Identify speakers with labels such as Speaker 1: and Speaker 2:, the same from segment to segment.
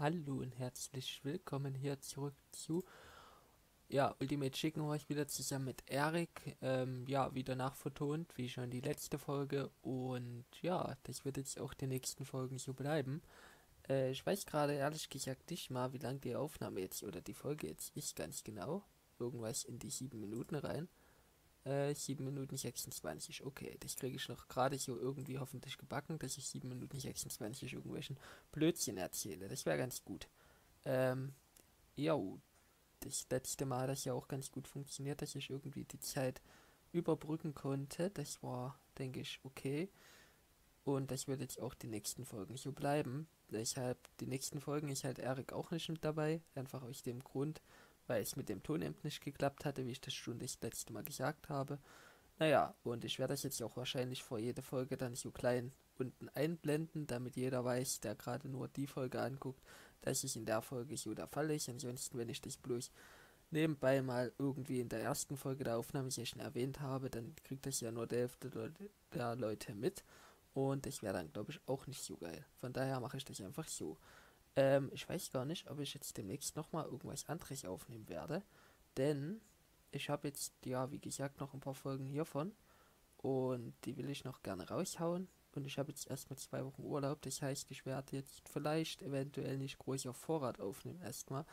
Speaker 1: Hallo und herzlich willkommen hier zurück zu ja, Ultimate Chicken ich wieder zusammen mit Erik, ähm, ja, wieder nachvertont, wie schon die letzte Folge und ja, das wird jetzt auch die nächsten Folgen so bleiben. Äh, ich weiß gerade ehrlich gesagt nicht mal, wie lang die Aufnahme jetzt oder die Folge jetzt ist, ganz genau. Irgendwas in die sieben Minuten rein. Äh, 7 Minuten 26. Okay, das kriege ich noch gerade so irgendwie hoffentlich gebacken, dass ich 7 Minuten 26 irgendwelchen Blödsinn erzähle. Das wäre ganz gut. Ähm, jo, das letzte Mal hat das ja auch ganz gut funktioniert, dass ich irgendwie die Zeit überbrücken konnte. Das war, denke ich, okay. Und das wird jetzt auch die nächsten Folgen so bleiben. Deshalb, die nächsten Folgen ist halt Erik auch nicht mit dabei. Einfach aus dem Grund, weil es mit dem Tonamp nicht geklappt hatte, wie ich das schon das letzte Mal gesagt habe. Naja, und ich werde das jetzt auch wahrscheinlich vor jeder Folge dann so klein unten einblenden, damit jeder weiß, der gerade nur die Folge anguckt, dass ich in der Folge so der Fall ist. Ansonsten, wenn ich das bloß nebenbei mal irgendwie in der ersten Folge der Aufnahme schon erwähnt habe, dann kriegt das ja nur der Hälfte der Leute mit. Und ich wäre dann, glaube ich, auch nicht so geil. Von daher mache ich das einfach so. Ähm, ich weiß gar nicht, ob ich jetzt demnächst nochmal irgendwas anderes aufnehmen werde. Denn ich habe jetzt, ja, wie gesagt, noch ein paar Folgen hiervon. Und die will ich noch gerne raushauen. Und ich habe jetzt erstmal zwei Wochen Urlaub. Das heißt, ich werde jetzt vielleicht eventuell nicht groß auf Vorrat aufnehmen erstmal.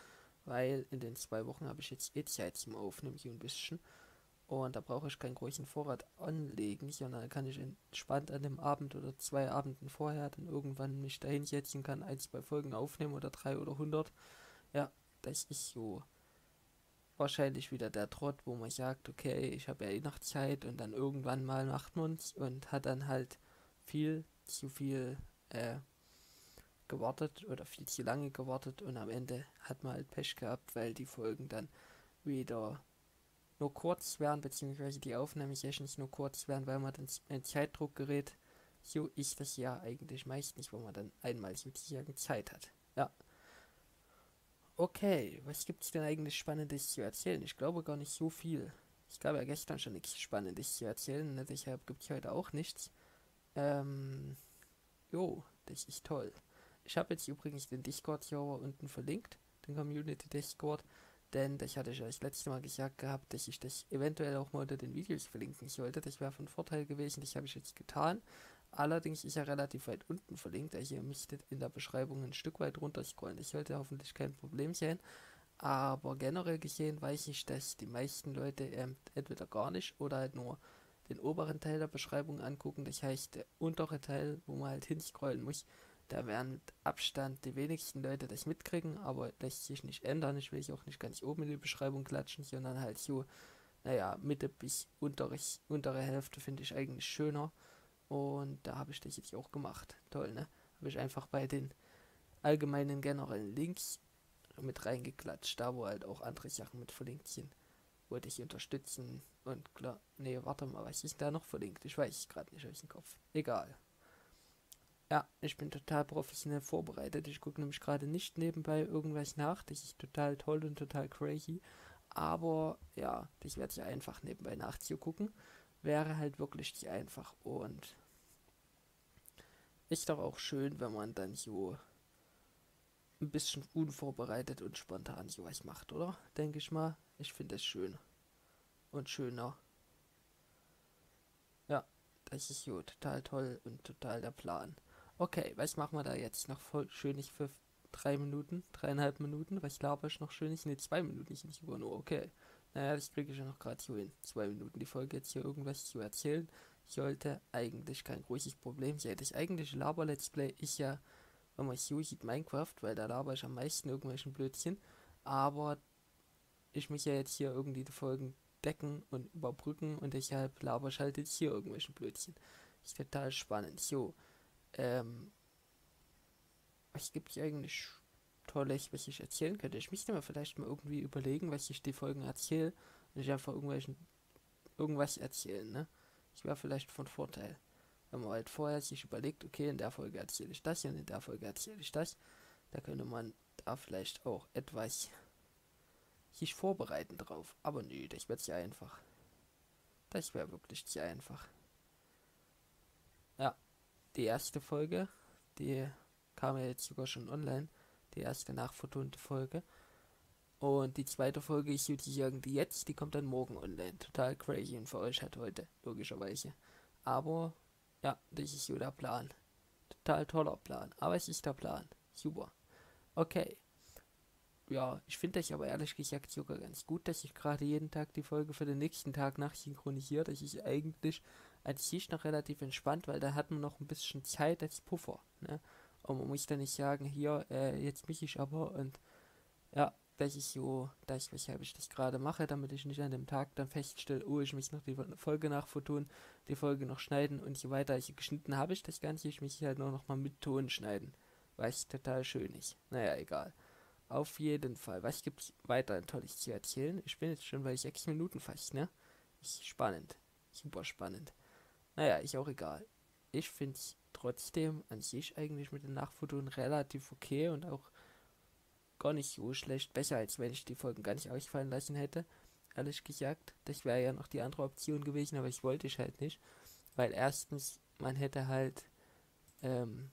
Speaker 1: Weil in den zwei Wochen habe ich jetzt eh Zeit zum Aufnehmen, hier ein bisschen. Und da brauche ich keinen großen Vorrat anlegen, sondern kann ich entspannt an dem Abend oder zwei Abenden vorher dann irgendwann mich dahin setzen kann, ein, zwei Folgen aufnehmen oder drei oder hundert. Ja, das ist so wahrscheinlich wieder der Trott, wo man sagt, okay, ich habe ja eh noch Zeit und dann irgendwann mal macht man es und hat dann halt viel zu viel äh, gewartet oder viel zu lange gewartet und am Ende hat man halt Pech gehabt, weil die Folgen dann wieder nur kurz werden, beziehungsweise die Aufnahmesessions nur kurz werden, weil man dann in Zeitdruck gerät. So ist das ja eigentlich meistens, wo man dann einmal sozusagen Zeit hat. Ja. Okay, was gibt es denn eigentlich Spannendes zu erzählen? Ich glaube gar nicht so viel. Ich glaube ja gestern schon nichts Spannendes zu erzählen, ne? deshalb es heute auch nichts. Ähm, jo, das ist toll. Ich habe jetzt übrigens den Discord-Server unten verlinkt, den Community Discord. Denn das hatte ich euch letztes Mal gesagt gehabt, dass ich das eventuell auch mal unter den Videos verlinken sollte. Das wäre von Vorteil gewesen, das habe ich jetzt getan. Allerdings ist er relativ weit unten verlinkt, also ihr müsstet in der Beschreibung ein Stück weit runter scrollen. Das sollte hoffentlich kein Problem sein. Aber generell gesehen weiß ich, dass die meisten Leute ähm, entweder gar nicht oder halt nur den oberen Teil der Beschreibung angucken. Das heißt, der untere Teil, wo man halt hinscrollen muss, da werden mit Abstand die wenigsten Leute das mitkriegen, aber lässt sich nicht ändern. Ich will ich auch nicht ganz oben in die Beschreibung klatschen, sondern halt so, naja, Mitte bis untere, untere Hälfte finde ich eigentlich schöner. Und da habe ich das jetzt auch gemacht. Toll, ne? Habe ich einfach bei den allgemeinen generellen Links mit reingeklatscht, da wo halt auch andere Sachen mit verlinkt sind. Wollte ich unterstützen und klar, nee, warte mal, was ist da noch verlinkt? Ich weiß gerade nicht aus dem Kopf. Egal. Ja, ich bin total professionell vorbereitet. Ich gucke nämlich gerade nicht nebenbei irgendwas nach. Das ist total toll und total crazy. Aber ja, das werde ich einfach nebenbei nachzugucken. Wäre halt wirklich zu einfach. Und ist doch auch schön, wenn man dann so ein bisschen unvorbereitet und spontan sowas macht, oder? Denke ich mal. Ich finde es schön. Und schöner. Ja, das ist so total toll und total der Plan. Okay, was machen wir da jetzt noch voll schönig für drei Minuten, dreieinhalb Minuten? Was glaube ich noch schönig? Ne, zwei Minuten, ich nicht über nur, okay. Naja, das kriege ich ja noch gerade so hin. Zwei Minuten die Folge jetzt hier irgendwas zu erzählen. Sollte eigentlich kein großes Problem sein. Das eigentliche Laber-Let's Play ist ja, wenn man so sieht, Minecraft, weil da laber ich am meisten irgendwelchen Blödsinn. Aber ich muss ja jetzt hier irgendwie die Folgen decken und überbrücken und deshalb laber ich halt jetzt hier irgendwelchen Blödsinn. Ist total spannend. So. Ähm, was gibt es eigentlich Tolles, was ich erzählen könnte? Ich müsste mir vielleicht mal irgendwie überlegen, was ich die Folgen erzähle und ich einfach irgendwelchen, irgendwas erzählen, ne? Das wäre vielleicht von Vorteil. Wenn man halt vorher sich überlegt, okay, in der Folge erzähle ich das und in der Folge erzähle ich das, da könnte man da vielleicht auch etwas sich vorbereiten drauf. Aber nö, das wird sehr einfach. Das wäre wirklich sehr einfach. Ja, die erste Folge, die kam ja jetzt sogar schon online. die erste nachvertonte Folge. Und die zweite Folge ist irgendwie jetzt, die kommt dann morgen online. Total crazy und für euch halt heute, logischerweise. Aber ja, das ist so der Plan. Total toller Plan. Aber es ist der Plan. Super. Okay. Ja, ich finde das aber ehrlich gesagt sogar ganz gut, dass ich gerade jeden Tag die Folge für den nächsten Tag nachsynchronisiere. Das ist eigentlich als sich noch relativ entspannt, weil da hat man noch ein bisschen Zeit als Puffer. Ne? Und man muss dann nicht sagen, hier, äh, jetzt mich ich aber und ja, dass ich so, das, weshalb ich das gerade mache, damit ich nicht an dem Tag dann feststelle, oh, ich muss noch die Folge nachvertonen, die Folge noch schneiden und so weiter. Ich, geschnitten habe ich das Ganze, ich muss halt nur noch mal mit Ton schneiden, was total schön ist. Naja, egal. Auf jeden Fall. Was gibt es weiter Tolles zu erzählen? Ich bin jetzt schon bei sechs Minuten fast, ne? Ist spannend. Super spannend. Naja, ist auch egal. Ich finde es trotzdem an sich eigentlich mit den Nachfotonen relativ okay und auch gar nicht so schlecht. Besser, als wenn ich die Folgen gar nicht ausfallen lassen hätte. Ehrlich gesagt. Das wäre ja noch die andere Option gewesen, aber ich wollte ich halt nicht. Weil erstens, man hätte halt ähm,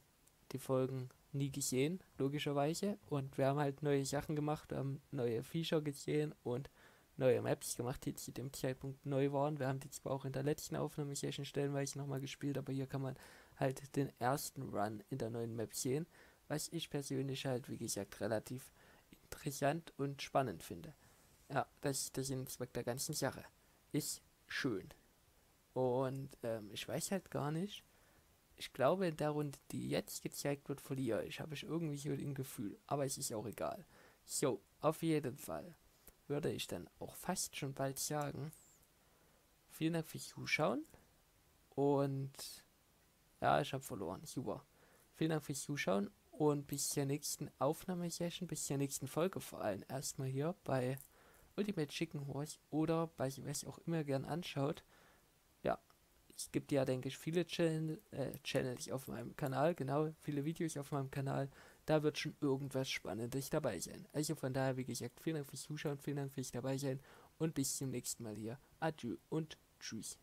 Speaker 1: die Folgen nie gesehen, logischerweise. Und wir haben halt neue Sachen gemacht, haben neue Feature gesehen und neue Maps gemacht, die zu dem Zeitpunkt neu waren. Wir haben die zwar auch in der letzten Aufnahmesession stellenweise nochmal gespielt, aber hier kann man halt den ersten Run in der neuen Map sehen, was ich persönlich halt, wie gesagt, relativ interessant und spannend finde. Ja, das ist der Sinn der ganzen Sache. Ist schön. Und ähm, ich weiß halt gar nicht, ich glaube, in der Runde, die jetzt gezeigt wird, verliere ich. Habe ich irgendwie so ein Gefühl. Aber es ist auch egal. So, auf jeden Fall würde ich dann auch fast schon bald sagen. Vielen Dank fürs Zuschauen. Und ja, ich habe verloren. Super. Vielen Dank fürs Zuschauen und bis zur nächsten Aufnahmesession, bis zur nächsten Folge vor allem. Erstmal hier bei Ultimate Chicken Horse oder bei was auch immer gern anschaut. Ja, es gibt ja, denke ich, viele Channel, äh, Channels auf meinem Kanal, genau, viele Videos auf meinem Kanal. Da wird schon irgendwas Spannendes dabei sein. Also von daher, wie gesagt, vielen Dank fürs Zuschauen, vielen Dank fürs dabei sein und bis zum nächsten Mal hier. Adieu und tschüss.